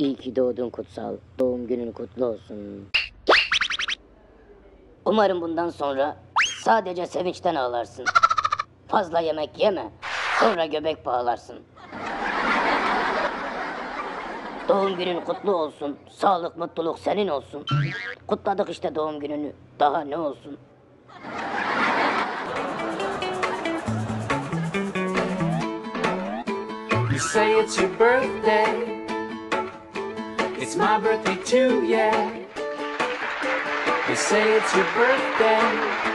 ki doğdun kutsal. Doğum günün kutlu olsun. Umarım bundan sonra sadece sevinçten ağlarsın. Fazla yemek yeme. Sonra göbek bağlarsın. Doğum günün kutlu olsun. Sağlık, mutluluk senin olsun. Kutladık işte doğum gününü. Daha ne olsun? Say it's your birthday. It's my birthday too, yeah. You say it's your birthday.